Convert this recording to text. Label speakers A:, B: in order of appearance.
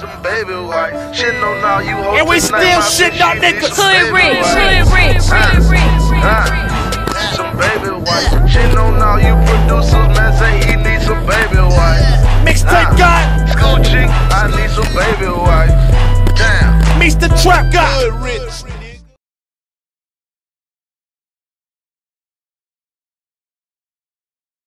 A: some baby wipes. Shit no now you hold And we still shitting, out niggas. Hood rich, hood rich, hood rich. Some baby wipes. Shit no now you producers, man, say he needs some baby wipes.
B: Mixtape God.
A: School I need some baby wipes. Damn.
B: Meets the trap God. Hood rich.